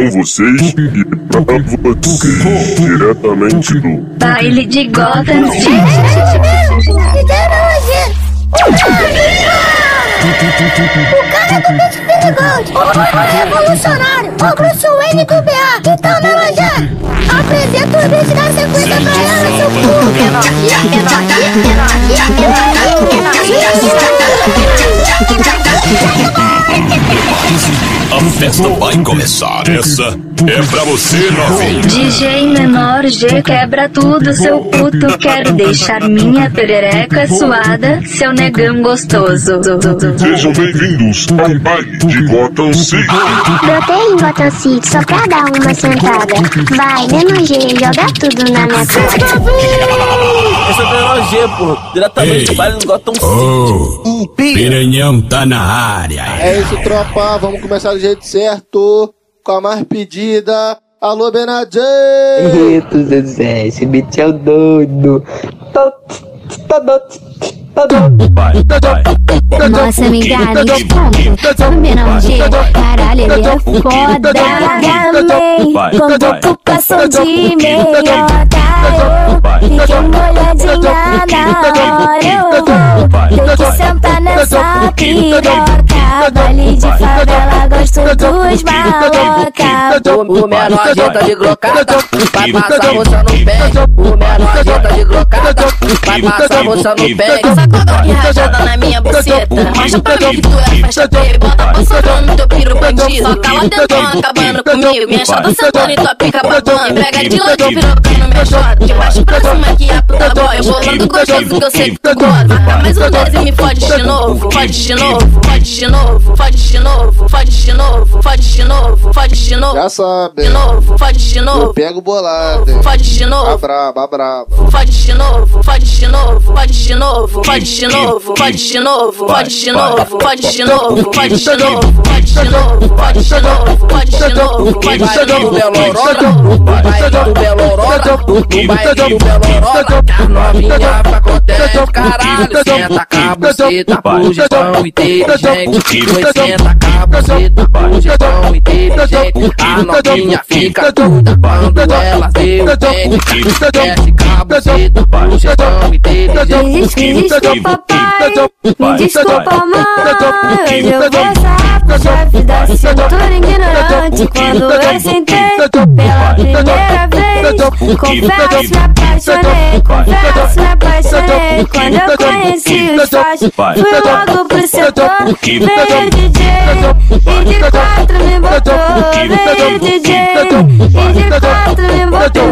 com vocês e pra vocês, diretamente do Baile de Gotham City. O cara do Beat Perigold, o revolucionário, o Bruce Wayne do BA, então Melanjé, apresenta o beat da sequência pra ela, seu cu. A festa vai começar. Essa é pra você, novinha. DJ menor G quebra tudo, seu puto. Quero deixar minha perereca suada, seu negão gostoso. Sejam bem-vindos ao baile de Gotham City. Brotei em Gotham City só pra dar uma sentada. Vai, Melanjê, joga tudo na minha cara. Essa é o menor G, pô. Diretamente do baile Gotham City. Oh, Piranhão tá na área. É isso, tropa. Vamos começar do jeito certo. Com a mais pedida. Alô, Benadê! Eita, Zezé, esse beat é o doido. Tá, tá, tá, tá, tá. Nossa, me dá desconto. O menor G, caralho, ele é foda. Amei quando tu passou de meiota. Eu fiquei molhadinha na hora. Eu vou ter que sentar nessa piroca. Baile de favela, gosto dos maloca. O, menor tá de grocada, vai passar você no pé. O menor tá de grocada, vai passar você no pé. Sacada de rajada na minha buceta Mostra pra mim que tu é faixa preta Bota pra no teu piro bandido Só cala dentro, acabando comigo Minha chata sentando e tua pica babando Pega de longe, piroca no meu short De baixo pra cima que a puta boy Eu bolando gostoso que eu sei que tu gosta mais um deles e me fode de novo Fode de novo, fode de novo Fode de novo, fode de novo Fode de novo, fode de novo Já sabe. De novo, fode de Eu novo pego bolado. hein? Fode de A novo braba, a braba. Fode de novo, fode de novo, fode de novo, fode de novo, fode de novo, novo, pode de novo, pode de novo, pode de novo, pode de novo, pode de novo, pode de novo, pode de novo, Belo Aurora, Belo Aurora, Belo Aurora, novinha pra de caralho, senta cá, buceta, pujitão inteligente, senta cá, buceta, pujitão inteligente, de novinha fica toda quando ela se ofende, desce cá, buceta, pujitão de papai. Desculpa, mãe. Hoje eu vou passar pro chefe da cintura ignorante. Quando eu sentei pela primeira vez, confesso, me apaixonei. Confesso, me apaixonei. Quando eu conheci os faixos, fui logo pro setor. Veio DJ e de quatro me botou. Veio DJ e de quatro me botou.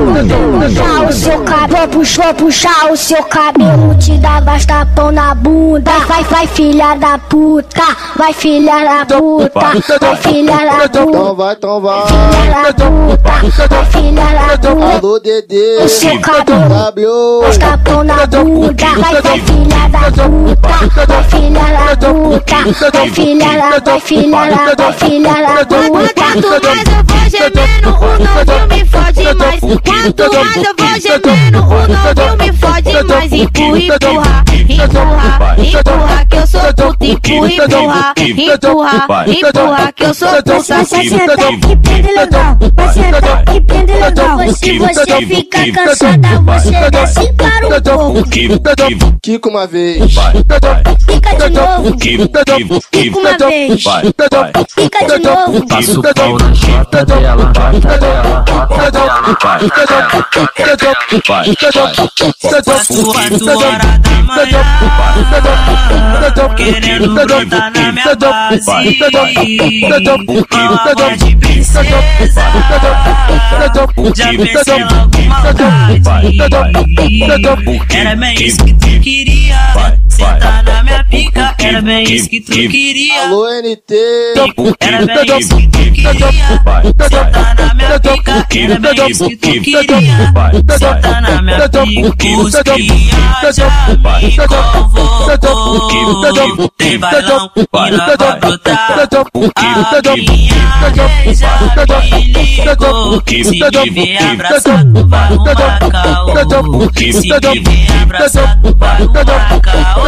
Puxar o seu cabelo, puxou, puxar o seu cabelo, te dá bastapão na bunda. Vai, vai, filha da puta, vai, filha da puta, vai, filha da puta. Então vai, então vai. Filha da puta, vai, filha da puta. Alô, Dedê. O seu cabelo, W. bastapão na bunda. Vai, vai, filha da puta, vai, filha da puta, vai, filha da, vai, filha da, vai, filha da puta. Quanto mais eu vou gemendo, o novinho me fode mais. Quanto mais eu vou gemendo, o novinho me fode mais. Empurra, empurra, empurra, empurra, que eu sou puta. Empurra, empurra, empurra, empurra, que eu sou puta. Vai sentar e prende legal, vai sentar e prende legal. Se você ficar cansada, você desce para o pouco. Kiko uma vez. Fica de novo, fica uma vez. Fica de novo. Passo pau na chota dela, chota dela, chota dela, Quatro, quatro horas da manhã Querendo brotar na minha base Uma de princesa Já pensei logo maldade Era bem isso Sentar na minha pica Era bem isso que tu queria Alô, NT. Era bem isso que tu queria Sentar na minha pica Era bem isso que tu queria Sentar na minha pica Os cria já me convocou Tem bailão e nós vai brotar A minha já me ligou Se me abraçado vai arrumar caô Se me abraçado vai arrumar caô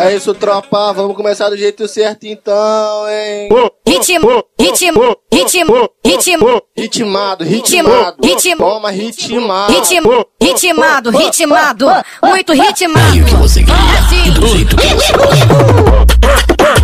é isso, tropa. Vamos começar do jeito certo então, hein? Ritmo, ritmo, ritmo, ritmo. Ritmado, ritmado. Ritmo. Toma ritmado. Ritmo, ritmado, ritmado, muito ritmado. E o que você queria, Assim. e do jeito que você gosta.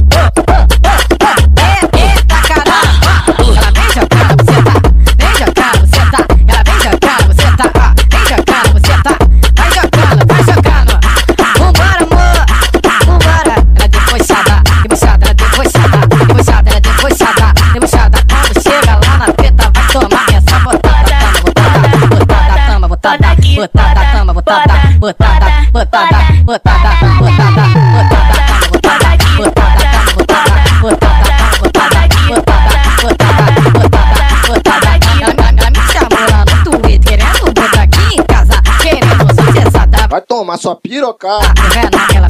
Tocar.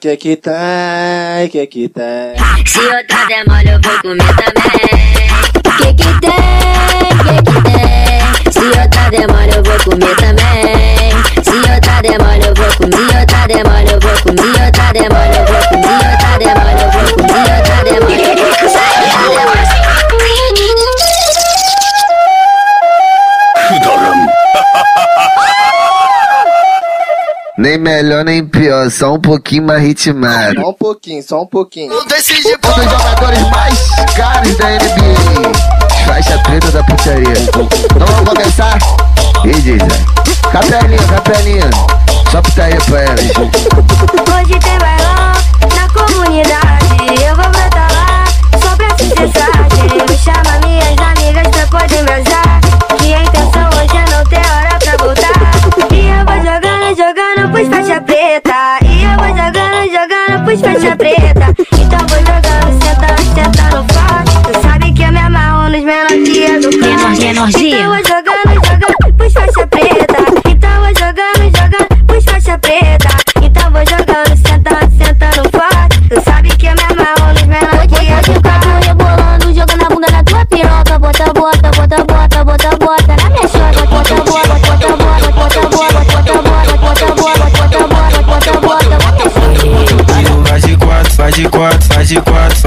Que que tem, que que tem. Se der mole, eu vou comer também. Que que tem, que que tem? Se der mole, eu vou comer também. Se der mole, eu vou comer. Se outra mole, eu vou comer. Se eu comer. Melhor nem pior, só um pouquinho mais ritmado. Só um pouquinho, só um pouquinho. Um desses de um dos jogadores mais caros da NBA. Faixa preta da putaria. Então vamos começar? E diz, capelinha, capelinha. Só putaria pra elas. Hoje tem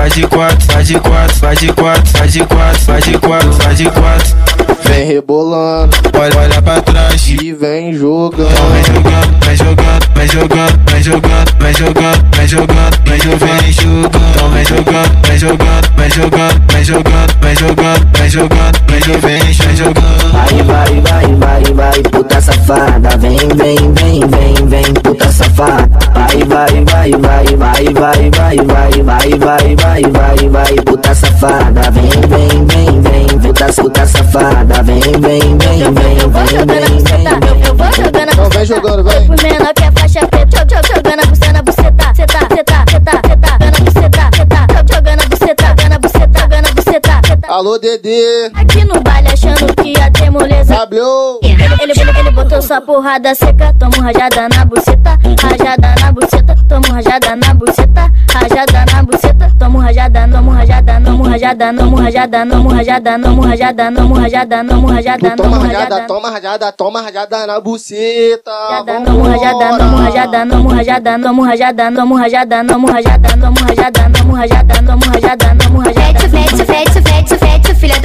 faz de quatro, faz de quatro, faz de quatro, faz de quatro, faz de quatro, faz de quatro. Vem rebolando Olha, olha pra trás. e vem jogando. Vem jogando, vem jogando, vem jogando, vem jogando, vem jogando, vem jogando, vem jogando. Então vem jogando, vem jogando, vem jogando, vem jogando, vem jogando, vem jogando, vem jogando, vem jogando. Vai, vai, vai, vai, vai, puta safada. Vem, vem, vem, vem, vem, puta safada. Vai, vai, vai, vai, vai, vai, vai, vai, vai, vai, vai, vai, vai, puta safada. Vem, vem, vem, vem, puta, puta safada. Vem, vem, vem, vem, Eu vem, vou vem, jogando a vem, buceta, vem. eu, eu vou jogando a Então buceta. vem jogando, vem. Pro menor que é faixa preta, jog, jog, jogando a buceta, buceta, seta, seta, seta, seta, jogando a buceta, jog, jogando a buceta, jogando a buceta, jogando a buceta. Alô, Dedê. Aqui no baile achando que ia ter moleza. W. Ele, ele, ele botou sua porrada seca, tomo rajada na buceta, rajada na buceta, tomo rajada na buceta, rajada na buceta, tomo rajada, tomo rajada, tomo rajada, tomo rajada, tomo rajada, tomo rajada, tomo rajada, tomo rajada, Toma tomo rajada, toma rajada, toma rajada na buceta. Tomo rajada, tomo rajada, tomo rajada, tomo rajada, tomo rajada, tomo rajada, tomo rajada, tomo rajada, tomo rajada, tomo rajada. Fede, fede, fede, fede, fede, filha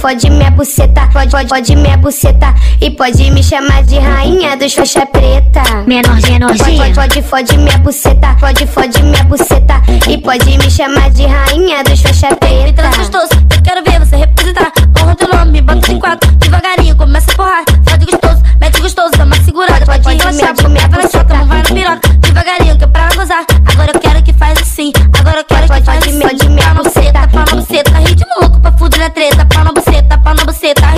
fode minha buceta. Pode, pode, pode minha buceta. E pode me chamar de rainha dos faixa preta. Menor, Pode, menorzinha. pode, pode, fode minha buceta. Pode, fode minha buceta. E pode me chamar de rainha dos faixa preta. traz gostoso, eu quero ver você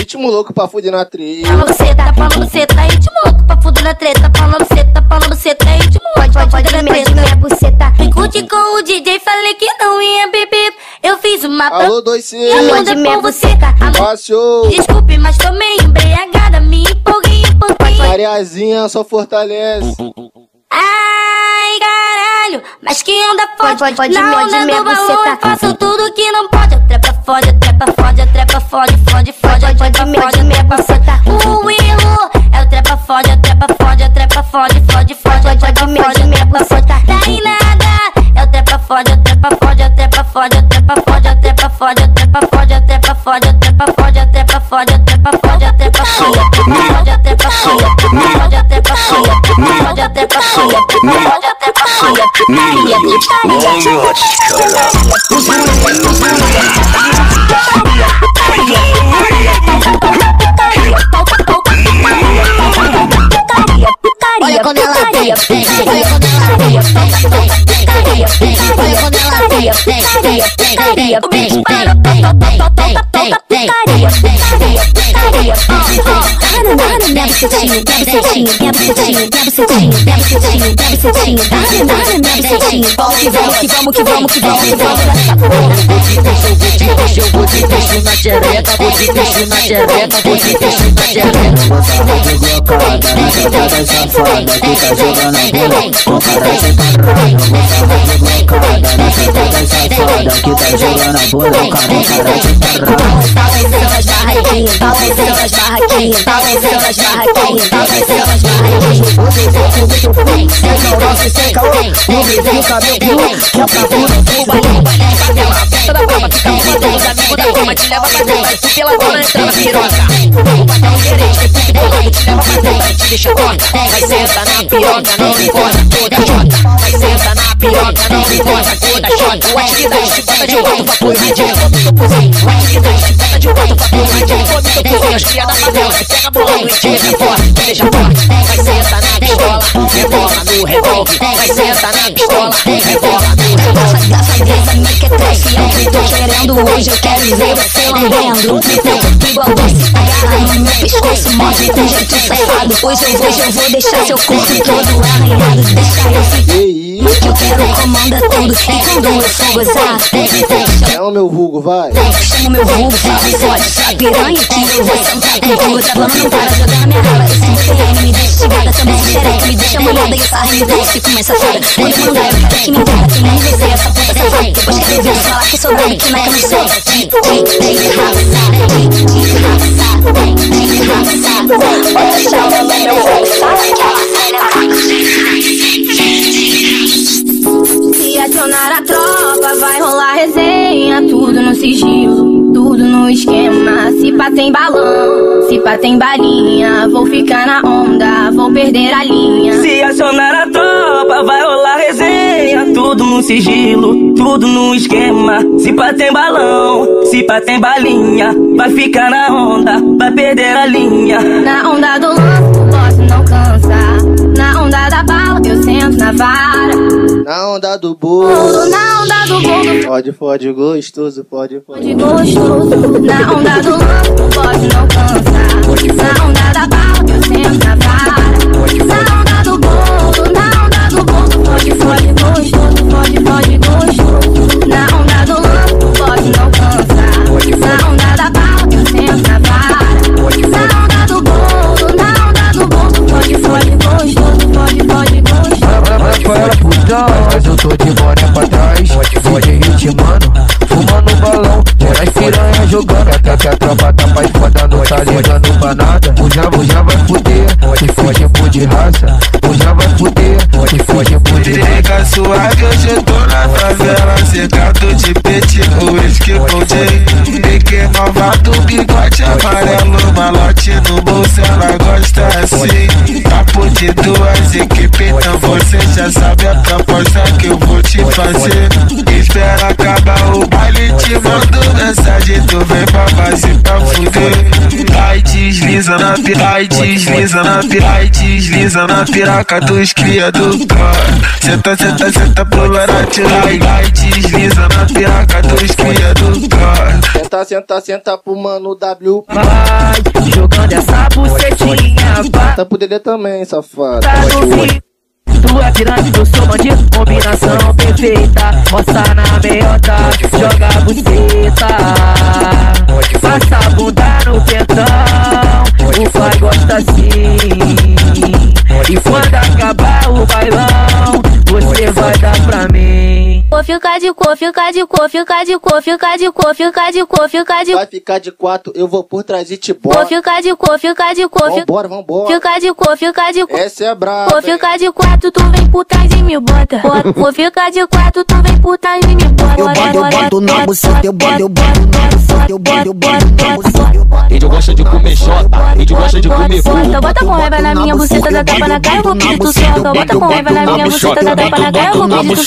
Ritmo louco pra fuder na. Pau na buceta, pau na buceta. Ritmo louco pra fuder na treta. Pau na buceta, pau na buceta. Ritmo louco pra Pode, fuder na treta. minha buceta. Curte com o DJ, falei que não ia beber. Eu fiz uma Alô, dois C. Pode minha buceta. Fácil. Desculpe, mas tô meio embriagada. Me empolguei um pouquinho. Mariazinha só fortalece. Ai, caralho, mas que Pode, forte. pode, pode, Na minha- onda de minha do balão eu faço tudo que não pode. Trepa, fode, eu trepa, fode, eu trepa, fode, fode, fode, eu Pode, trepa, minha- fode, de eu minha trepa, buceta. O erro é o trepa, fode, eu trepa, fode, eu trepa, fode, fode, fode, eu trepa, minha- fode, de eu minha trepa, fode. buceta. Daí nada, é o trepa, fode, eu trepa, fode, eu trepa, fode, eu trepa, fode, eu trepa, fode, eu trepa, fode, eu trepa, fode, eu trepa, fode, eu trepa, fode, eu trepa, fode, eu trepa, fode, eu trepa, fode, eu trepa, fode, eu trepa, fode, eu trepa, fode, eu trepa, fode, eu trepa, fode, eu trepa, fode, eu trepa, fode, Olha quando ela vem, vem, olha quando ela vem, vem, vem, vem, vem, olha quando ela vem, vem, vem, vem, vem, vem, vem, vem, vem, vem, vem, vem, Minha bucetinho, minha bucetinho, minha bucetinho, minha bucetinho, minha bucetinho, minha bucetinho, minha bucetinho. Vamos que vamos, que vamos, que vamos, que vamos, que vamos nessa porra. Eu vou te deixo na xereca, vou te deixo na xereca, vou te deixo na xereca. Toda safada que tá jogando a bola cara de tá Nessa toda safada que tá jogando a bola Com cara de caralho Balançando as barraquinhas, balançando as barraquinhas, Tava enfiando as garras, tava enfiando as garras. O muito bem, é o nosso sem caô. Ele vem com a minha rua, que vem. pra vir no balão. Toda forma que tá mandando os amigos da forma te leva pra dentro. Se pela vem. entra na piroca, o batão direito, depois que bolando te leva pra dentro, te deixa tonta. Vai senta na piroca, não me gosta, toda chota. Vai senta na piroca, não me gosta, toda chota. O atividade te bota de volta pra porra de. O atividade te bota de volta pra porra de. Come teu vem. as piadas que vem, te pega bolando e te deixa forte. Vai sentar na pistola, rebola no revólver. Vai sentar na pistola, rebola no. Safadeza mequetrefe, é o que eu tô querendo hoje Eu quero ver você lambendo. Igual você agarra no meu pescoço Morde com jeito safado. Hoje eu vou, hoje eu vou deixar seu corpo todo arranhado. Deixa Que eu quero comanda tudo, então eu sou gozar. Chama meu vulgo, vai. Chama meu vulgo, pode, pode. Piranha que eu vou sentar. Então eu tava não para jogar na minha raba. Quer me deixa chegada, também diferente. Me deixa molhada e sarra, me deixa com essa fada. Pode mandar, eu quero que me entenda. Que nem você, essa puta safada. Depois que eu vi falar que sou grande, que na cama sei. Tem que raçar, tem que raçar, tem que raçar. Bota chama no meu rosto, sabe? Ela sai nessa acionar a tropa, vai rolar resenha. Tudo no sigilo, tudo no esquema. Se pá tem balão, se pá tem balinha. Vou ficar na onda, vou perder a linha. Se acionar a tropa, vai rolar resenha. Tudo no sigilo, tudo no esquema. Se pá tem balão, se pá tem balinha. Vai ficar na onda, vai perder a linha. Na onda do lance, Na onda da bala, eu sento na vara. Na onda do bolo. Na onda do bolo, Pode, pode, gostoso, pode, pode. gostoso. Na onda do lance, o boss não cansa. Na onda da bala, eu sento na vara. Na onda do bolo, na onda do bolo, pode, pode, gostoso, pode, pode, gostoso. com ela mas eu tô de boné pra trás Pode ritmando, fumando balão Gerais piranha jogando, até que a tropa tá mais foda Não tá ligando pra nada. O já, já vai fuder, se for tipo de raça. O já vai fuder, se for tipo de raça. Fica suave, hoje eu tô na favela Cercado de pet, o com J Fique malvado, amarelo, malote no bolso, ela gosta assim. Papo de duas equipes, então você já sabe a proposta que eu vou te fazer. Espera acabar o baile, te mando mensagem, tu vem pra base pra fuder. Ai, desliza na piroca, ai, desliza na piroca, ai, desliza na piroca dos cria do cara. Senta, senta, senta pro Larate, ai, ai, desliza na piroca dos cria do cara. Senta, senta, senta pro mano W. Vai jogando essa bucetinha, vai. Senta pro Dedê também, safado. Tá no fim. Tu é pirâmide, eu sou bandido, combinação perfeita. Roça na meiota, joga a buceta. Passa a bunda no pentão, o pai gosta assim. E quando acabar o bailão, você vai dar pra mim. Vou ficar de cor, ficar de cor, ficar de cor, ficar de cor, ficar de cor, ficar de Vai ficar de quatro, eu vou por trás e te Vou bota. ficar de cor, ficar de cor, Vambora, vambora. Ficar de cor, ficar de cor. Essa é braba. Vou ficar de quatro, tu vem por trás e me bota. Vou ficar de quatro, tu vem por trás e me bota. Eu boto, eu boto na buceta, eu boto, eu boto na buceta, eu boto, eu boto na buceta. Índio gosta de comer xota, índio gosta de comer Bota, bota com raiva na minha buceta, dá tapa na cara, eu vou pedir tu soca. Bota com raiva na minha buceta, dá tapa na cara, eu vou pedir tu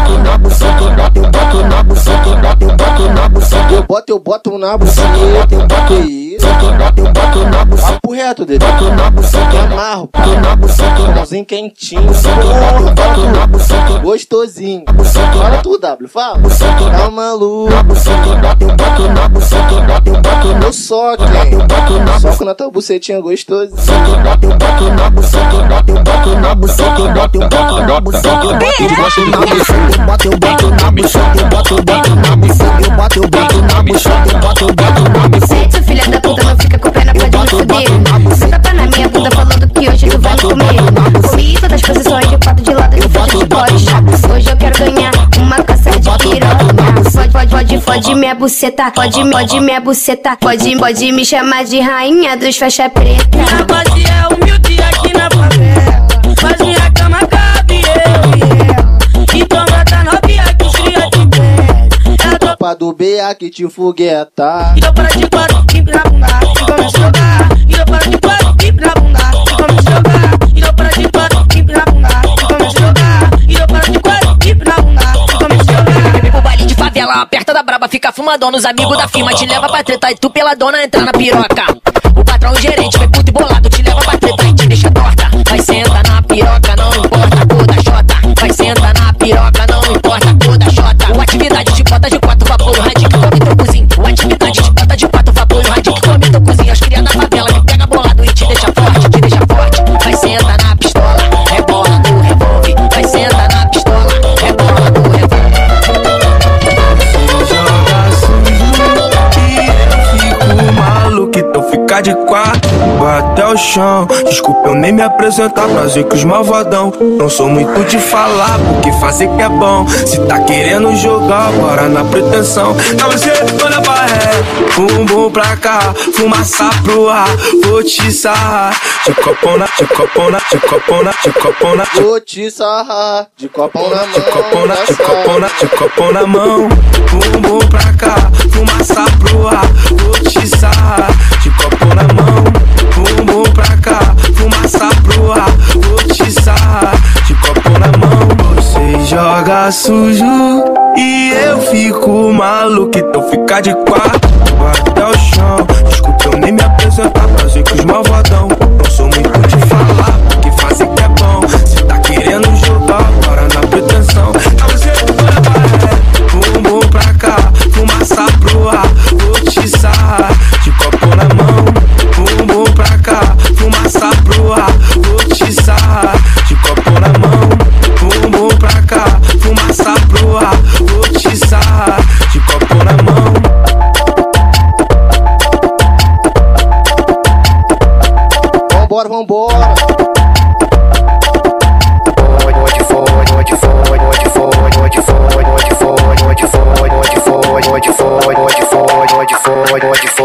boto na buceta, boto, boto na buceta, boto, boto na buceta, eu boto, eu boto na buceta, eu boto, eu boto buceta, eu bato na buceta. Papo reto, na amarro, pãozinho quentinho. Eu boto na buceta, gostosinho. Olha tu, W, fala. Tá maluco, eu boto na buceta, eu bato no soco, hein. Soco na tua bucetinha gostosinho. Eu boto na buceta, eu boto na buceta, eu boto na buceta, eu boto na buceta. Eu bato, eu na buceta, eu bato, eu boto na buceta, eu bato, eu boto na buceta, eu bato, eu boto na buceta filha da puta, não fica com pena, pode me fuder. Você tapa na minha bunda falando que hoje tu vai me comer. Comi todas as posições de quatro de lado, de frente de costa. Hoje eu quero ganhar uma caça de piroca. Pode, pode, pode, pode minha buceta, pode, pode minha buceta. Pode, pode me chamar de rainha dos faixa preta. A base é humilde aqui na favela. Faz minha do BA que te fogueta. E eu para de quatro, pimp na bunda, e a jogar. E eu para de quatro, pimp na bunda, e a jogar. E eu para de quatro, pimp na bunda, e a jogar. E eu para de quatro, pimp na bunda, e a jogar. O baile de favela, aperta da braba, fica fumadão nos amigos da firma. Te leva pra treta e tu pela dona entrar na piroca. O patrão e gerente vem puto e bolado, te leva pra treta e te deixa torta. Vai senta na piroca, não importa a cor da xota. Vai senta na piroca, bota de quatro vapor, o rádio come teu cozinho. O de bota de quatro vapor, o rádio come teu cozinho. As crias da favela que pega bolado e te deixa forte, te deixa forte. Vai senta na pistola, rebola do revólver. Vai senta na pistola, rebola do revólver. joga sujo e eu fico maluco, então fica de quatro, vai até o chão. Desculpa eu nem me apresentar, prazer que os malvadão. Não sou muito de falar, porque fazer que é bom. Se tá querendo jogar, bora na pretensão. Então você olha pra ré, bumbum pra cá, fumaça pro ar, vou te sarrar. De copona, de copona, de copona, de copona, de Vou te sarrar. De copão na mão. de copona, na de sala. copona, de copão na mão. Bumbum pra cá, fumaça pro ar, vou te sarrar. De copão na mão. Bumbum pra cá, fumaça pro ar, vou te sarrar. De copão na mão. Você joga sujo e eu fico maluco, então fica de quatro, até o chão. Desculpa eu nem me apresentar, prazer que os malvadão.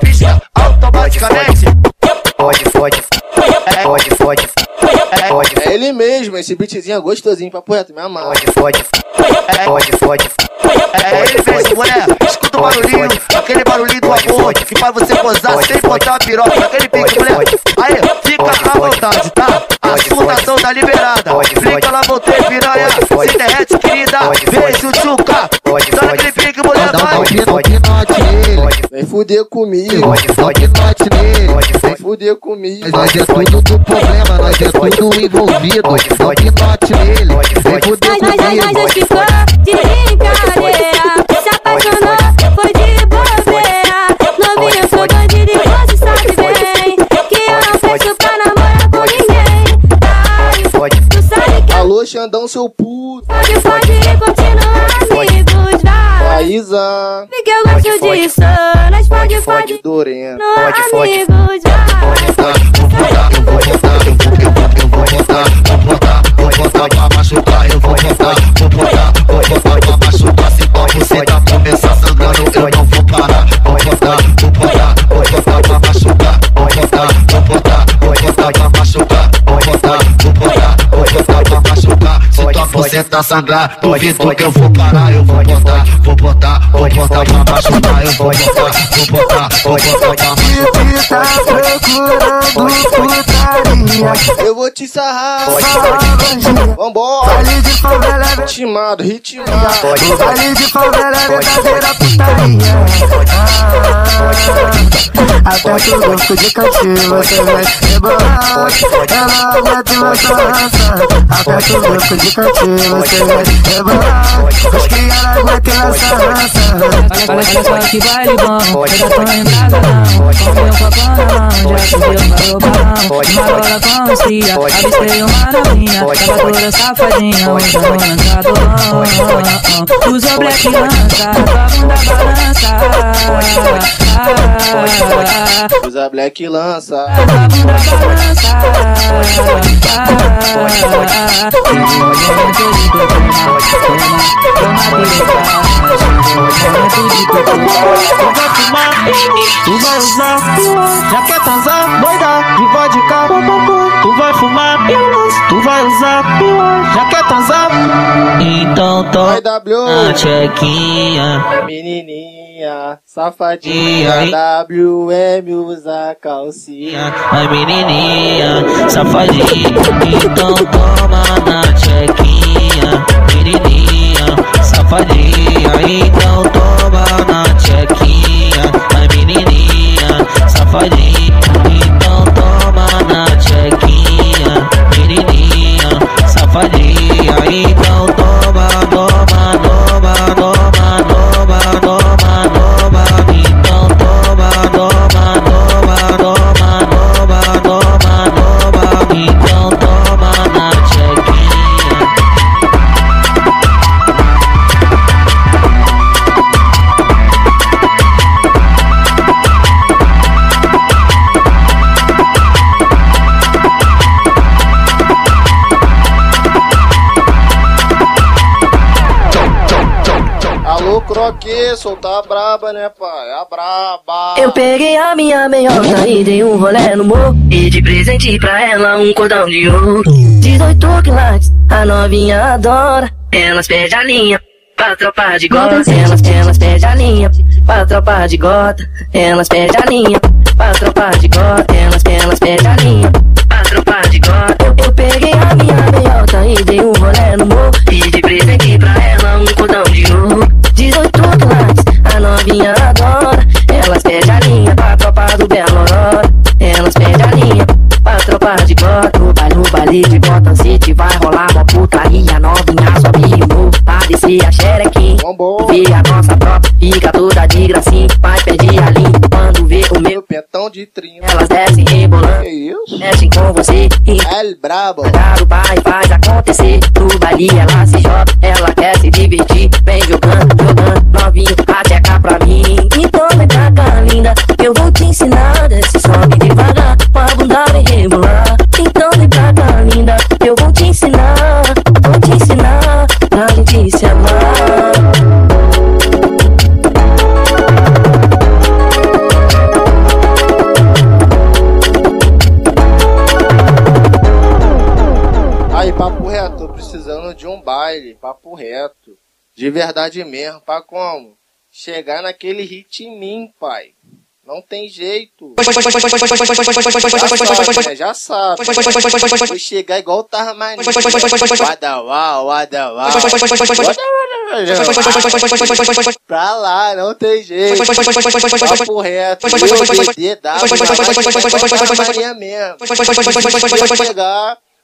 pisca automaticamente. Fode, fode, fode, fode, fode, É ele mesmo, esse beatzinho é gostosinho, papo reto, me amarra. fode, fode, fode, É ele mesmo, mulher. Escuta o barulhinho, aquele barulhinho do amor que faz você gozar sem botar a piroca naquele pique, mulher. Aí, fica à vontade, tá? A surtação tá liberada. Fica lá, voltei, piranha. Se derrete, querida. Beijo, tchuca. Tá naquele pique, mulher, vai. Vem fuder comigo. Pinote nele. Vem fuder comigo. Nós é tudo do problema, nós é tudo envolvido. Um pinote nele. Vem fuder Nós, nós, nós, nós ficou de brincadeira. Se apaixonou, foi de bobeira. Novinha, eu sou bandido e você sabe bem Que eu não peço pra namorar com ninguém. Ai, tu sabe que Alô, Xandão, seu puto. pode, pode continua Isa. Miguel gosta de Sanas, pode, pode, Dorena. Pode, pode, pode, pode, vou pode, eu vou botar, vou botar, vou botar pra machucar, eu vou botar, vou botar, vou botar pra machucar, se buceta sangrar, duvido que eu vou parar. Eu vou botar, vou botar, vou botar pra machucar. Eu vou botar, vou botar, vou botar pra machucar. Eu vou te sarrar. Vambora. Vale de favela Ritimado, ritimado. ritmado. Vale de favela é verdadeira putaria. Até o gosto de cantinho, você vai rebolar. Ela aguenta e vai sarrar. Até o gosto de cantinho, você vai rebolar. Acho que ela aguenta e vai sarrar. Olha só que vale bom, ainda tô em não. Comeu com a pão, já se deu uma roupa não. Uma bola com estria, avistei uma novinha Tava toda safadinha, usando lançador Usa black lança, tua bunda balança Usa black lança. Tu vai fumar, tu vai usar, já quer transar, doida de vodka. Tu vai fumar, tu vai usar, já quer transar. Então toma W. a tchequinha Menininha, safadinha. WM usa calcinha. Ai menininha, safadinha Então toma na tchequinha Menininha, safadinha Então toma na tchequinha Ai menininha, safadinha قدري يعيد طوبة طوبة طوبة soltar a braba, né, pai? A braba. Eu peguei a minha meiota e dei um rolê no morro. E de presente pra ela um cordão de ouro. 18 quilates, a novinha adora. Elas perdem a linha pra tropa de gota. Elas, elas perdem a linha pra tropa de gota. Elas perdem a linha pra tropa de gota. Elas, elas perdem a linha pra tropa de gota. Eu, eu peguei a minha meiota e dei um rolê no morro. E de presente pra ela novinha adora. Elas pedem a linha pra tropa do Belo Aurora. Elas pedem a linha pra tropa de quatro. Vai no baile de Gotham City, vai rolar uma putaria. Novinha só o parecia a xerequim. Vê a nossa tropa, fica toda de gracinha. Vai pedir a linha quando vê o meu pentão de trinho. Elas descem rebolando, mexem com você. E é brabo. Caro pai faz acontecer. No baile ela se joga, ela quer se divertir. Vem jogando, jogando, novinho, pra mim. Então vem pra cá, linda, eu vou te ensinar, desce, sobe devagar, com a bunda vem rebolar. Então vem pra cá, linda, eu vou te ensinar, vou te ensinar, pra gente se amar. Aí, papo reto, tô precisando de um baile, papo reto. De verdade mesmo, pra como? Chegar naquele mim, pai. Não tem jeito. Já sabe, né? Já sabe. Vou chegar igual o Tarmani. Wadawá, wadawá. Pra lá, não tem jeito. Papo reto. Eu, W, Maria mesmo. Vou chegar.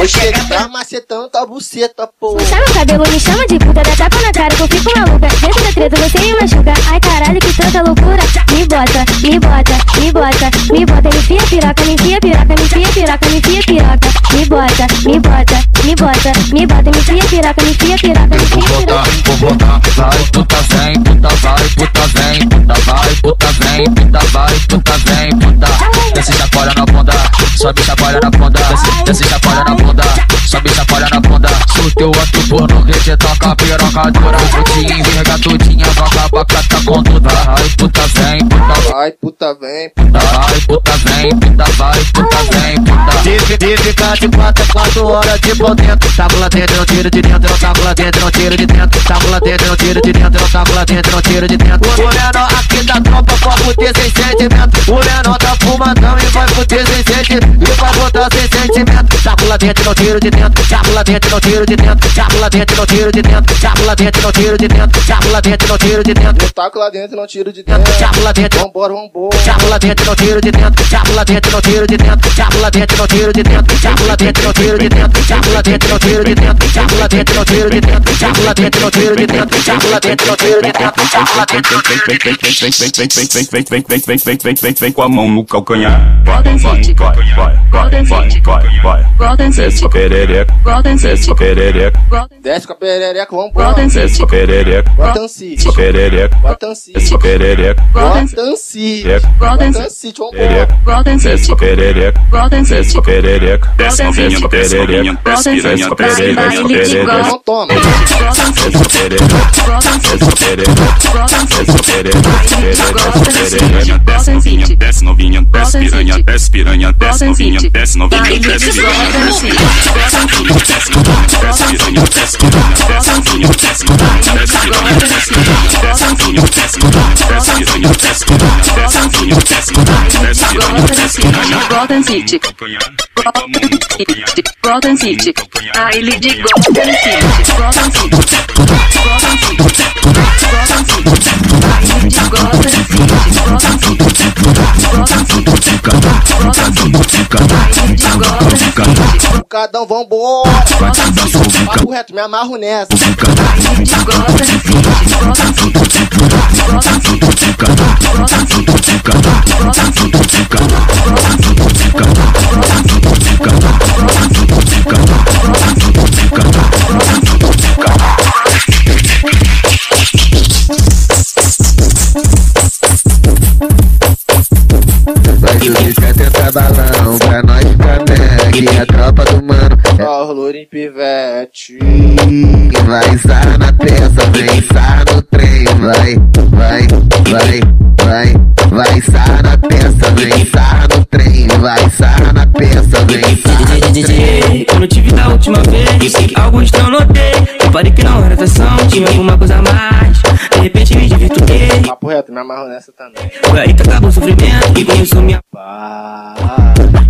Vou chegar macetando tua buceta, pô. Puxar meu cabelo, me chama de puta, dá tapa na cara que eu fico maluca. Dentro da treta você me machuca. Ai caralho, que tanta loucura. Me bota, me bota, me bota, me bota, me enfia piroca, me enfia piroca, me enfia piroca, me enfia piroca. Me bota, me bota, me bota, me bota, me enfia piroca, me enfia piroca, me enfia piroca. Vou botar, vai, puta vem, puta vai, puta vem, puta vai, puta vem, puta vai, puta vem, puta. Desce chacoalha na bunda, sobe chacoalha na bunda, desce, desce chacoalha na bunda, sobe chacoalha na bunda. O teu outro porno rede toca a piroca dura, vou te envergar tudinha, vai acabar com essa conduta. Vai, puta vem, puta vai, puta vem, puta vai, puta vem, puta vai, puta vem, puta. De, de ficar de quatro, quatro horas de pau dentro. Taco lá dentro, não tiro de dentro, não taco lá dentro, não tiro de dentro. Taco lá dentro, não tiro de dentro, não taco lá dentro, não tiro de dentro. O menor aqui da tropa pode fuder sem sentimento. O menor tá fumadão e vai fuder sem sentimento. E vai botar sem sentimento. Taco lá dentro, não tiro de dentro. Taco lá dentro, não tiro de dentro. Taco lá dentro, não tiro de dentro. Taco lá dentro, não tiro de dentro. Taco lá dentro, não tiro de dentro. Eu taco lá dentro, não tiro de dentro. Taco lá dentro, vambora, vambora. Taco lá dentro, não tiro de dentro. Taco lá dentro, não tiro de dentro. Taco lá dentro, não tiro de dentro. Taco lá dentro, não tiro de dentro. Taco lá dentro, não tiro de dentro. Taco lá dentro, não tiro de dentro. Taco lá dentro, não tiro de dentro. Taco lá dentro, não tiro de dentro. Taco lá dentro. Vem, vem, vem, vem, vem, vem, vem, vem, vem, vem, vem, vem, vem, vem, vem, vem com a mão no calcanhar. Vai, vai, vai, vai, vai, vai, vai, vai. Desce com a perereca, desce com a perereca, Desce com a perereca, vambora. desce com a perereca, Botanci. desce com a perereca, Botanci. desce com a perereca, Botanci. Perereca, Botanci, vambora. perereca, desce com a perereca, desce com a perereca, desce novinha, desce novinha, desce piranha, desce piranha, desce perereca. Não toma. Desce com a perereca, desce com a perereca, desce com a perereca, perereca, desce novinha, desce novinha, desce piranha, desce piranha, desce novinha, desce novinha, desce piranha, Gotham City. Gotham City. A ele de Gotham City. Gotham City. Gotham City. Gotham City. Gotham City. Gotham City. Gotham City batucadão, vambora. Papo reto, me amarro nessa. Balão, vai Lourinho pivete. vai sarra na peça, vem sarra no trem. Vai, vai, vai, vai, vai sarra na peça, vem sarra no trem. Vai sarra na peça, vem sarra no trem. Quando eu te vi da última vez, algo estranho notei. Reparei que não era atração, tinha alguma coisa a mais. Papo reto, me amarro nessa também. Foi aí que acabou o sofrimento e começou minha.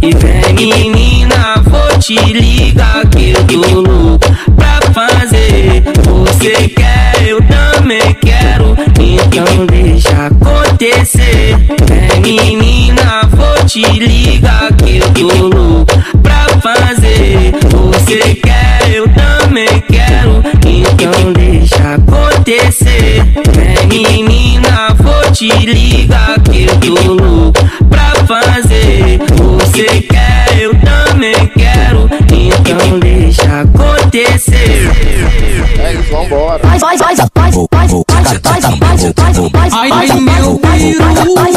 E vem menina, vou te ligar que eu tô louco pra fazer. Você quer eu também quero. Então deixa acontecer. É menina, vou te ligar que eu tô louco pra fazer. Você quer, eu também quero. Então deixa acontecer. É menina, te ligar que eu tô louco pra fazer. Você quer, eu também quero. Então deixa acontecer. É isso, vambora. Ai, ai, ai, ai, ai, meu piru,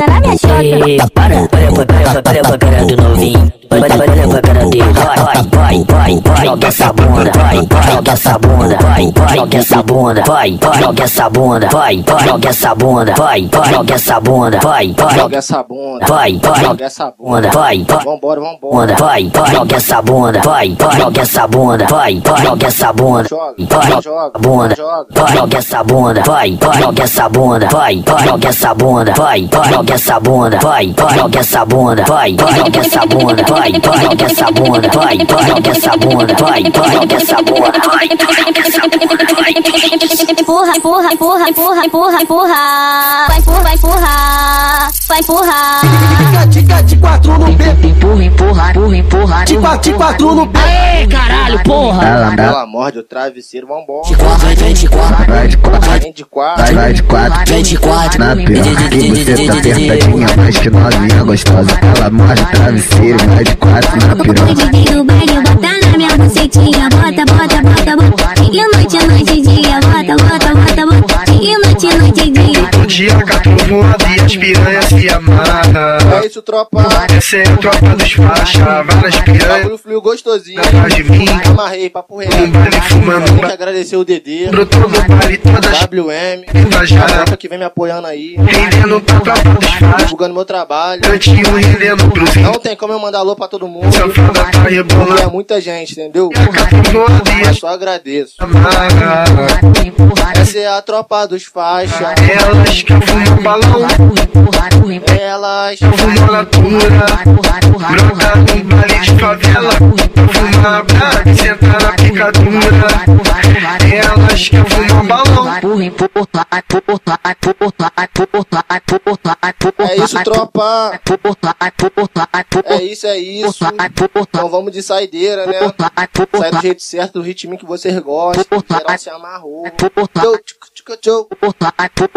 gostosa na minha chota. Olha pra cara do novinho, olha pra cara do rock vai, vai, vai. Joga essa bunda, vai, vai. Joga essa bunda, vai, vai. Joga essa bunda, vai, vai. Joga essa bunda, vai, vai. Joga essa bunda, vai, vai. Joga essa bunda, vai, vai. Joga essa bunda. Vai, vai. Joga essa bunda. Vai, vai. Vambora, vambora. Bunda, vai, vai. Joga essa bunda, vai, vai. Joga essa bunda, vai, vai. Joga essa bunda, vai, Joga, bunda, vai, joga essa bunda, vai, vai, joga essa bunda, vai, vai, joga essa bunda, vai, vai, joga essa bunda, vai, vai, joga essa bunda, vai, vai, joga essa bunda, vai, vai, joga essa bunda, vai, vai, joga essa bunda, vai, vai, joga essa bunda, vai, vai, joga essa bunda, vai. Empurra, empurra, empurra, empurra, empurra, empurra. Vai empurra, vai empurrar. Vai empurrar. Tica de quatro no pé. Empurra, empurra, empurra, empurra. De quatro, de quatro no pé. Aê, caralho, porra. Ela morde o travesseiro, vambora. Vai, vem de quatro. Vai de quatro, Vem de quatro. vai, vai de quatro. Vem de quatro. Na piroca que você tá apertadinha, mais que novinha gostosa. Ela morde o travesseiro, vai de quatro na piroca. Bota na minha bucetinha. Bota, bota, bota, bota. E noite, noite, dia. Bota, bota, bota, bota. E noite, noite, dia. Dia catou e as piranhas se amarram. É isso, tropa. Essa é a tropa dos faixa, várias piranhas bagulho fluiu gostosinho. atrás de mim. Amarrei, papo reto. Um baile fumando, Tem que agradecer o DD. brotou no baile todas WM. A engajada. tropa que vem me apoiando aí. Rendendo pra tropa dos faixa. Divulgando meu trabalho. Cantinho rendendo pros Não tem como eu mandar alô pra todo mundo. Safada tá rebolando. é muita gente, entendeu? voando e Eu as só agradeço. amarra. Essa é a tropa dos faixa. Elas que fumam balão, Elas. fumam natura. Brota no baile de favela. Fuma brava e senta na picadura. Elas que fumam balão. É isso, tropa. É isso, é isso. Então vamos de saideira, né? Sai do jeito certo, do ritmo que vocês gostam. Geral se amarrou. Tchau.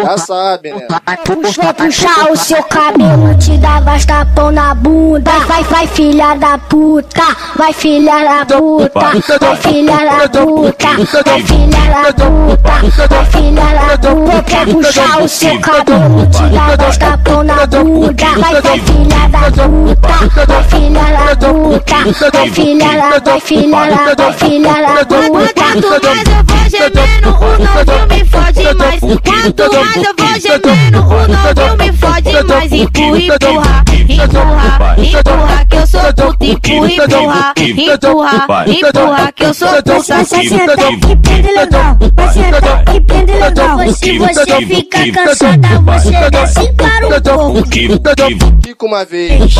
Já sabe, né? Vou puxar o seu cabelo, te dar bastapão na bunda. Vai, vai, filha da puta. Vai, filha da puta. Vai, filha da puta. Vai, filha da puta. Vai, filha da puta. Quer puxar o seu cabelo, te dar bastapão na bunda. Vai, vai, filha da puta. Vai, filha da puta. Vai, filha da, vai, filha da, vai, filha da puta. Quanto mais eu vou gemendo, o novinho me fode mais. Quanto mais eu vou gemendo, o novinho me fode mais. Empurra, empurra, empurra, empurra, que eu sou puta. Empurra, empurra, empurra, empurra, que eu sou puta. Vai sentar e prende legal. Vai sentar e prende legal. Se você ficar cansada, você desce para o povo. Fica uma vez.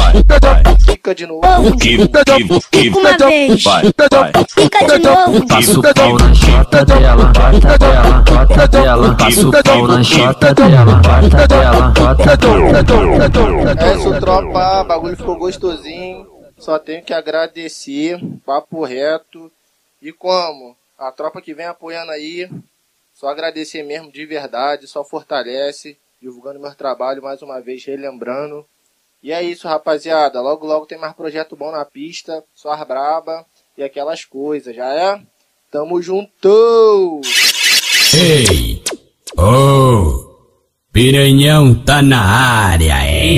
Fica de novo. Fica uma vez. Fica de novo. Passo o pau na chota dela, chota dela, chota dela. Passo o pau na chota dela, chota dela, chota dela. É isso, tropa. Bagulho ficou gostosinho. Só tenho que agradecer. Papo reto. E como? A tropa que vem apoiando aí. Só agradecer mesmo de verdade. Só fortalece. Divulgando meu trabalho mais uma vez, relembrando. E é isso, rapaziada. Logo, logo tem mais projeto bom na pista. Só as braba e aquelas coisas, já é? Tamo junto! Ei! Oh! Piranhão tá na área, é?